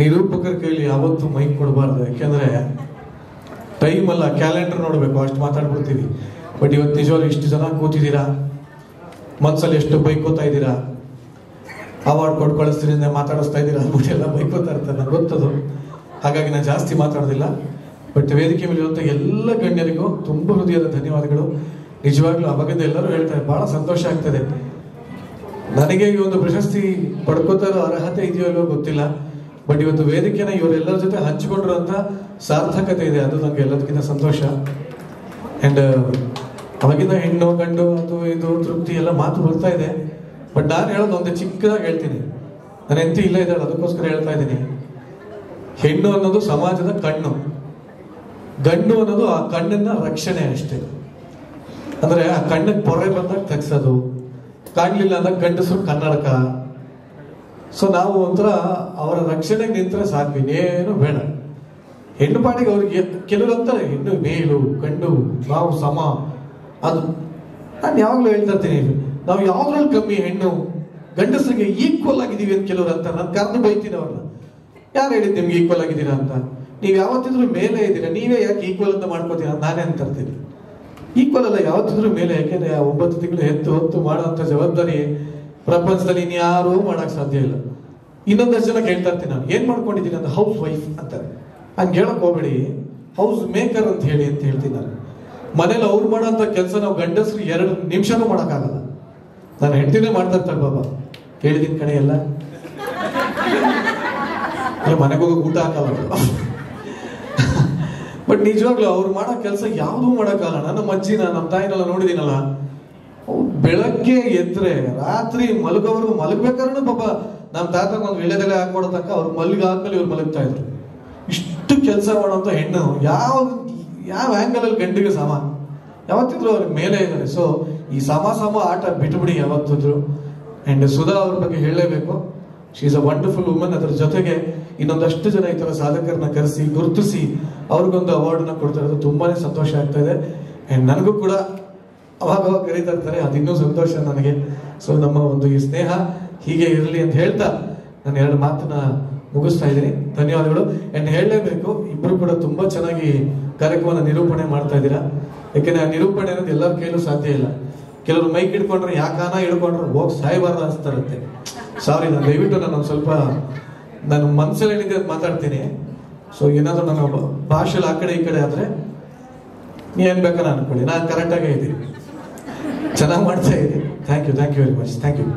ನಿರೂಪಕರ ಕೈಲಿ ಯಾವತ್ತೂ ಮೈಕ್ ಕೊಡಬಾರ್ದು. ಯಾಕೆಂದ್ರೆ ಟೈಮ್ ಅಲ್ಲ ಕ್ಯಾಲೆಂಡರ್ ನೋಡಬೇಕು, ಅಷ್ಟು ಮಾತಾಡ್ಬಿಡ್ತೀವಿ. ಬಟ್ ಇವತ್ತು ನಿಜವಾಗ್ಲೂ ಇಷ್ಟು ಜನ ಕೂತಿದ್ದೀರಾ? ಮನಸ್ಸಲ್ಲಿ ಎಷ್ಟು ಬೈಕೋತಾ ಇದ್ದೀರಾ? ಅವಾರ್ಡ್ ಕೊಟ್ಟು ಕಳಿಸ್ತೀನಿ ಮಾತಾಡಿಸ್ತಾ ಇದ್ದೀರಾ? ಎಲ್ಲ ಬೈಕೋತಾ ಇರ್ತಾರೆ ನನಗೆ ಗೊತ್ತದು. ಹಾಗಾಗಿ ನಾನು ಜಾಸ್ತಿ ಮಾತಾಡೋದಿಲ್ಲ. ಬಟ್ ವೇದಿಕೆ ಮೇಲೆ ಇರುವಂಥ ಎಲ್ಲ ಗಣ್ಯರಿಗೂ ತುಂಬ ಹೃದಯದ ಧನ್ಯವಾದಗಳು. ನಿಜವಾಗ್ಲೂ ಅವಾಗಿಂದ ಎಲ್ಲರೂ ಹೇಳ್ತಾರೆ ಬಹಳ ಸಂತೋಷ ಆಗ್ತದೆ. ನನಗೆ ಈ ಒಂದು ಪ್ರಶಸ್ತಿ ಪಡ್ಕೋತಾ ಇರೋ ಅರ್ಹತೆ ಇದೆಯೋ ಇಲ್ಲೋ ಗೊತ್ತಿಲ್ಲ. ಬಟ್ ಇವತ್ತು ವೇದಿಕೆನ ಇವರೆಲ್ಲರ ಜೊತೆ ಹಂಚಿಕೊಂಡಿರುವಂತ ಸಾರ್ಥಕತೆ ಇದೆ ಅದು ನನಗೆ ಎಲ್ಲದಕ್ಕಿಂತ ಸಂತೋಷ. ಅಂಡ್ ಅವಾಗಿಂದ ಹೆಣ್ಣು, ಗಂಡು, ಅದು ಇದು, ತೃಪ್ತಿ ಎಲ್ಲ ಮಾತು ಬರ್ತಾ ಇದೆ. ಬಟ್ ನಾನು ಹೇಳೋದು ಒಂದು ಚಿಕ್ಕದಾಗಿ ಹೇಳ್ತೀನಿ. ನನ್ನ ಎಂತ ಇಲ್ಲ ಇದ್ದಾಳೆ, ಅದಕ್ಕೋಸ್ಕರ ಹೇಳ್ತಾ ಇದ್ದೀನಿ. ಹೆಣ್ಣು ಅನ್ನೋದು ಸಮಾಜದ ಕಣ್ಣು. ಗಂಡು ಅನ್ನೋದು ಆ ಕಣ್ಣನ್ನ ರಕ್ಷಣೆ ಅಷ್ಟೇ. ಅಂದ್ರೆ ಆ ಕಣ್ಣಿಗೆ ಪೊರೆ ಬಂದಾಗ ತೆಗ್ಸೋದು. ಕಾಣ್ಲಿಲ್ಲ ಅಂದಾಗ ಗಂಡಸರು ಕನ್ನಡಕ. ಸೊ ನಾವು ಒಂಥರ ಅವರ ರಕ್ಷಣೆಗೆ ನಿಂತರೆ ಸಾಕು ಇನ್ನೇನು ಬೇಡ. ಹೆಣ್ಣು ಪಾಡಿಗೆ ಅವ್ರಿಗೆ ಕೆಲವರು ಅಂತಾರೆ ಹೆಣ್ಣು ಮೇಲು ಕಣ್ಣು ನಾವು ಸಮ, ಅದು. ನಾನು ಯಾವಾಗಲೂ ಹೇಳ್ತಾ ಇರ್ತೀನಿ, ನಾವು ಯಾವ್ದ್ರಲ್ಲಿ ಕಮ್ಮಿ, ಹೆಣ್ಣು, ಗಂಡಸರಿಗೆ ಈಕ್ವಲ್ ಆಗಿದ್ದೀವಿ ಅಂತ ಕೆಲವರು ಅಂತ ನಾನು ಕರೆದು ಬೈತೀನಿ ಅವ್ರನ್ನ. ಯಾರು ಹೇಳಿದ್ದು ನಿಮ್ಗೆ ಈಕ್ವಲ್ ಆಗಿದ್ದೀರಾ ಅಂತ? ನೀವು ಯಾವತ್ತಿದ್ರೂ ಮೇಲೆ ಇದ್ದೀರಾ? ನೀವೇ ಯಾಕೆ ಈಕ್ವಲ್ ಅಂತ ಮಾಡ್ಕೋತೀರಾ? ನಾನೇ ಅಂತ ಇರ್ತೀನಿ ಈಕ್ವಲ್ ಅಲ್ಲ, ಯಾವತ್ತಿದ್ರೂ ಮೇಲೆ, ಯಾಕೆಂದ್ರೆ ಒಂಬತ್ತು ತಿಂಗಳು ಎತ್ತು ಹೊತ್ತು ಮಾಡುವಂತ ಜವಾಬ್ದಾರಿ ಪ್ರಪಂಚದಲ್ಲಿ ಇನ್ಯಾರೂ ಮಾಡಕ್ ಸಾಧ್ಯ ಇಲ್ಲ. ಇನ್ನೊಂದಷ್ಟು ಜನ ಕೇಳ್ತಾ ಇರ್ತೀನಿ ನಾನು. ಏನ್ ಮಾಡ್ಕೊಂಡಿದ್ದೀನಿ ಅಂತ ಹೌಸ್ ವೈಫ್ ಅಂತಾರೆ ಹಂಗೆ ಹೇಳಕ್ ಹೋಗ್ಬೇಡಿ. ಹೌಸ್ ಮೇಕರ್ ಅಂತ ಹೇಳಿ ಅಂತ ಹೇಳ್ತೀನಿ ನಾನು. ಮನೇಲಿ ಅವ್ರು ಮಾಡೋಂಥ ಕೆಲಸ ನಾವು ಗಂಡಸ್ರು ಎರಡು ನಿಮಿಷನೂ ಮಾಡೋಕ್ಕಾಗಲ್ಲ. ನಾನು ಹೆಂಡತಿನೇ ಮಾಡ್ತಾ ಇರ್ತಾರೆ ಬಾಬಾ ಕೇಳಿದಿನ ಕಡೆ ಎಲ್ಲ. ಮನೆಗೆ ಹೋಗಿ ಊಟ ಹಾಕಲ್ಲ ಬಟ್ ನಿಜವಾಗ್ಲೂ ಅವ್ರು ಮಾಡೋ ಕೆಲಸ ಯಾವುದೂ ಮಾಡೋಕ್ಕಾಗಲ್ಲ. ನಮ್ಮ ಅಜ್ಜಿನ, ನಮ್ಮ ತಾಯಿನೆಲ್ಲ ನೋಡಿದೀನಲ್ಲ. ಬೆಳಗ್ಗೆ ಎದ್ರೆ ರಾತ್ರಿ ಮಲಗೋರು ಮಲಗ್ಬೇಕಾದ್ರೂ ಪಾಪ ನಮ್ಮ ತಾತನ ಒಂದು ವಿಳೆದೆಲೆ ಹಾಕೊಡೋ ತನಕ ಅವ್ರು ಮಲಗಾದ್ಮೇಲೆ ಇವ್ರು ಮಲಗ್ತಾ ಇದ್ರು. ಇಷ್ಟು ಕೆಲಸ ಮಾಡುವಂತ ಹೆಣ್ಣು ಯಾವ ಯಾವ ಆಂಗಲ್ ಅಲ್ಲಿ ಗಂಡಿಗೆ ಸಮ? ಯಾವತ್ತಿದ್ರು ಅವ್ರಿಗೆ ಮೇಲೆ ಇದ್ದಾರೆ. ಸೊ ಈ ಸಮ ಸಮ ಆಟ ಬಿಟ್ಬಿಡಿ ಯಾವತ್ತಿದ್ರು. ಅಂಡ್ ಸುಧಾ ಅವ್ರ ಬಗ್ಗೆ ಹೇಳಲೇಬೇಕು. She is a wonderful woman ಅದ್ರ ಜೊತೆಗೆ ಇನ್ನೊಂದಷ್ಟು ಜನ ಈ ತರ ಸಾಧಕರನ್ನ ಕರೆಸಿ, ಗುರುತಿಸಿ ಅವ್ರಿಗೊಂದು ಅವಾರ್ಡನ್ನ ಕೊಡ್ತಾ ಇರೋದು ತುಂಬಾನೇ ಸಂತೋಷ ಆಗ್ತಾ ಇದೆ. ಅಂಡ್ ನನಗೂ ಕೂಡ ಅವಾಗ ಕರೀತಾ ಇರ್ತಾರೆ ಅದಿನ್ನೂ ಸಂತೋಷ ನನಗೆ. ಸೊ ನಮ್ಮ ಒಂದು ಈ ಸ್ನೇಹ ಹೀಗೆ ಇರಲಿ ಅಂತ ಹೇಳ್ತಾ ನಾನು ಎರಡು ಮಾತನ್ನ ಮುಗಿಸ್ತಾ ಇದ್ದೀನಿ. ಧನ್ಯವಾದಗಳು. ಆ್ಯಂಡ್ ಹೇಳಲೇಬೇಕು, ಇಬ್ರು ಕೂಡ ತುಂಬಾ ಚೆನ್ನಾಗಿ ಕಾರ್ಯಕ್ರಮನ ನಿರೂಪಣೆ ಮಾಡ್ತಾ ಇದ್ದೀರಾ? ಯಾಕೆಂದರೆ ಆ ನಿರೂಪಣೆ ಅನ್ನೋದು ಎಲ್ಲರ ಕೈಲೂ ಸಾಧ್ಯ ಇಲ್ಲ. ಕೆಲವರು ಮೈಕ್ ಹಿಡ್ಕೊಂಡ್ರೆ ಯಾಕಾನ ಹಿಡ್ಕೊಂಡ್ರೆ ಹೋಗಿ ಸಾಯಬಾರ್ದು ಇರುತ್ತೆ ಸಾರಿ ನಾನು ದಯವಿಟ್ಟು ನಾನು ಒಂದು ಸ್ವಲ್ಪ, ನಾನು ಮನಸ್ಸಲ್ಲಿ ಏನಿದೆ ಮಾತಾಡ್ತೀನಿ. ಸೊ ಏನಾದರೂ ನನ್ನ ಭಾಷೆಲಿ ಆ ಕಡೆ ಈ ಕಡೆ ಆದರೆ ಏನು ಬೇಕಾರ ಅನ್ಕೊಳ್ಳಿ. ನಾನು ಕರೆಕ್ಟಾಗೇ ಇದ್ದೀನಿ. ಚೆನ್ನಾಗಿ ಮಾಡ್ತಾ ಇದ್ದೀನಿ thank you thank you very much thank you